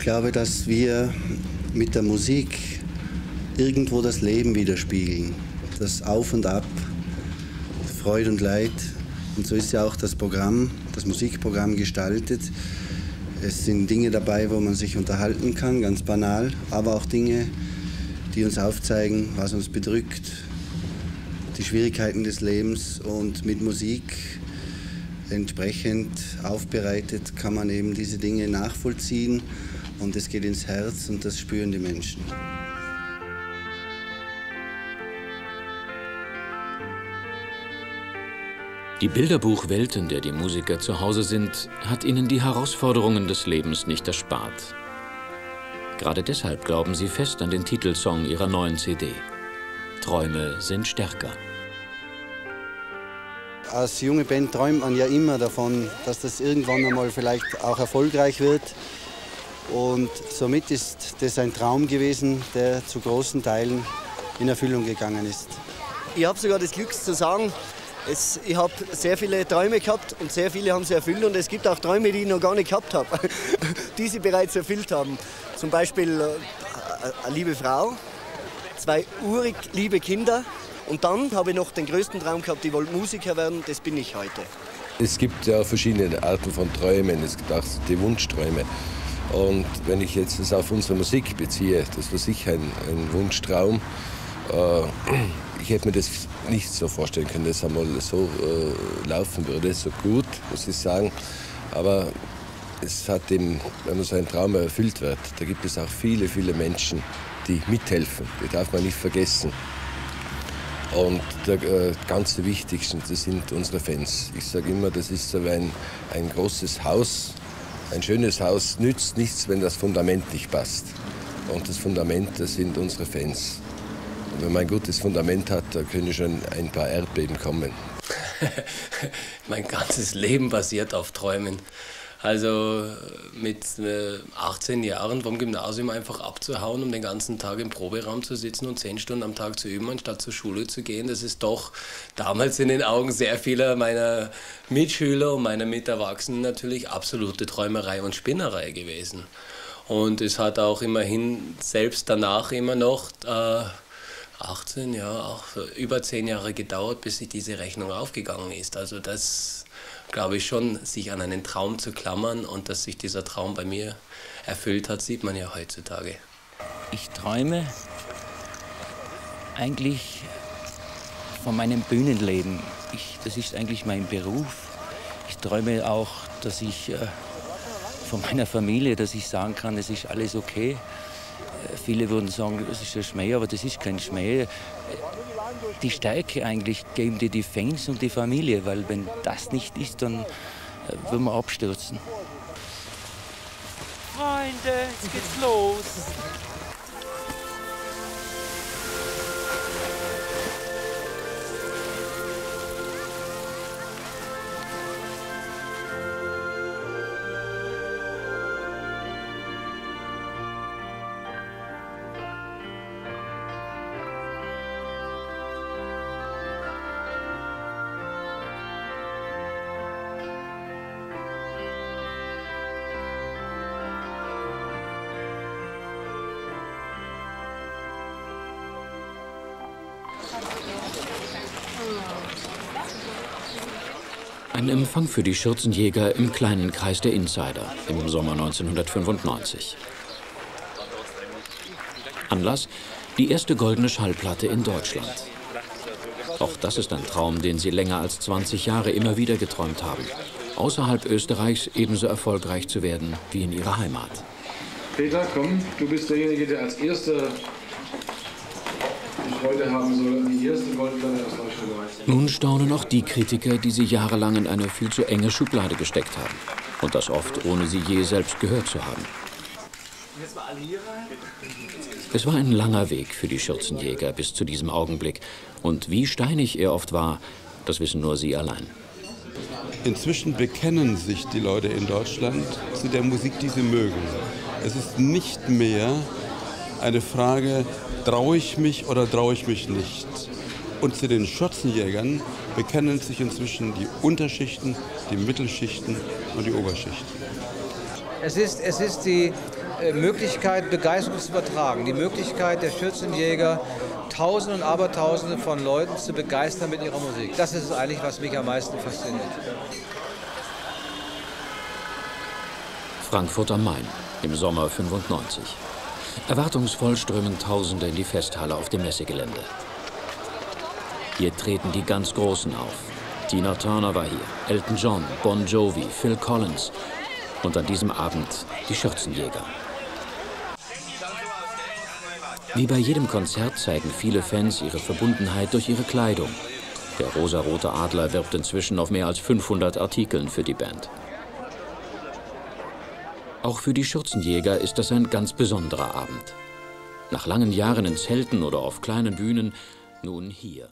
glaube, dass wir mit der Musik irgendwo das Leben widerspiegeln. Das Auf und Ab, Freude und Leid. Und so ist ja auch das Programm, das Musikprogramm gestaltet. Es sind Dinge dabei, wo man sich unterhalten kann, ganz banal, aber auch Dinge, die uns aufzeigen, was uns bedrückt, die Schwierigkeiten des Lebens und mit Musik entsprechend aufbereitet kann man eben diese Dinge nachvollziehen und es geht ins Herz und das spüren die Menschen. Die Bilderbuchwelt, in der die Musiker zu Hause sind, hat ihnen die Herausforderungen des Lebens nicht erspart. Gerade deshalb glauben sie fest an den Titelsong ihrer neuen CD. Träume sind stärker. Als junge Band träumt man ja immer davon, dass das irgendwann einmal vielleicht auch erfolgreich wird. Und somit ist das ein Traum gewesen, der zu großen Teilen in Erfüllung gegangen ist. Ich habe sogar das Glück zu sagen, es, ich habe sehr viele Träume gehabt und sehr viele haben sie erfüllt und es gibt auch Träume, die ich noch gar nicht gehabt habe, die sie bereits erfüllt haben. Zum Beispiel äh, eine liebe Frau, zwei urig liebe Kinder und dann habe ich noch den größten Traum gehabt, ich wollte Musiker werden, das bin ich heute. Es gibt ja verschiedene Arten von Träumen, es gibt auch die Wunschträume. Und wenn ich jetzt das auf unsere Musik beziehe, das war sicher ein, ein Wunschtraum. Äh, ich hätte mir das nicht so vorstellen können, dass einmal so äh, laufen würde, so gut, muss ich sagen. Aber es hat eben, wenn so ein Traum erfüllt wird, da gibt es auch viele, viele Menschen, die mithelfen. Die darf man nicht vergessen. Und der äh, ganz Wichtigste, das sind unsere Fans. Ich sage immer, das ist so ein, ein großes Haus. Ein schönes Haus nützt nichts, wenn das Fundament nicht passt. Und das Fundament, das sind unsere Fans. Und wenn man ein gutes Fundament hat, da können schon ein paar Erdbeben kommen. mein ganzes Leben basiert auf Träumen. Also mit 18 äh, Jahren vom Gymnasium einfach abzuhauen, um den ganzen Tag im Proberaum zu sitzen und 10 Stunden am Tag zu üben, anstatt zur Schule zu gehen, das ist doch damals in den Augen sehr vieler meiner Mitschüler und meiner Miterwachsenen natürlich absolute Träumerei und Spinnerei gewesen. Und es hat auch immerhin selbst danach immer noch äh, 18, ja, auch über 10 Jahre gedauert, bis sich diese Rechnung aufgegangen ist. Also das glaube ich schon, sich an einen Traum zu klammern und dass sich dieser Traum bei mir erfüllt hat, sieht man ja heutzutage. Ich träume eigentlich von meinem Bühnenleben. Ich, das ist eigentlich mein Beruf. Ich träume auch, dass ich äh, von meiner Familie, dass ich sagen kann, es ist alles okay. Äh, viele würden sagen, das ist ein Schmäh, aber das ist kein Schmäh die Stärke eigentlich geben dir die Fans und die Familie, weil wenn das nicht ist, dann äh, würden wir abstürzen. Freunde, jetzt geht's los. Ein Empfang für die Schürzenjäger im kleinen Kreis der Insider im Sommer 1995. Anlass? Die erste goldene Schallplatte in Deutschland. Auch das ist ein Traum, den sie länger als 20 Jahre immer wieder geträumt haben. Außerhalb Österreichs ebenso erfolgreich zu werden wie in ihrer Heimat. Peter, komm, du bist derjenige, der als erster heute haben soll, die erste Goldplatte aus Deutschland erreicht. Nun staunen auch die Kritiker, die sie jahrelang in eine viel zu enge Schublade gesteckt haben. Und das oft, ohne sie je selbst gehört zu haben. Es war ein langer Weg für die Schürzenjäger bis zu diesem Augenblick. Und wie steinig er oft war, das wissen nur sie allein. Inzwischen bekennen sich die Leute in Deutschland zu der Musik, die sie mögen. Es ist nicht mehr eine Frage traue ich mich oder traue ich mich nicht. Und zu den Schürzenjägern bekennen sich inzwischen die Unterschichten, die Mittelschichten und die Oberschichten. Es ist, es ist die äh, Möglichkeit, Begeisterung zu übertragen. Die Möglichkeit der Schürzenjäger, Tausende und Abertausende von Leuten zu begeistern mit ihrer Musik. Das ist eigentlich, was mich am meisten fasziniert. Frankfurt am Main im Sommer 95. Erwartungsvoll strömen Tausende in die Festhalle auf dem Messegelände. Hier treten die ganz Großen auf. Tina Turner war hier, Elton John, Bon Jovi, Phil Collins und an diesem Abend die Schürzenjäger. Wie bei jedem Konzert zeigen viele Fans ihre Verbundenheit durch ihre Kleidung. Der rosarote Adler wirbt inzwischen auf mehr als 500 Artikeln für die Band. Auch für die Schürzenjäger ist das ein ganz besonderer Abend. Nach langen Jahren in Zelten oder auf kleinen Bühnen, nun hier.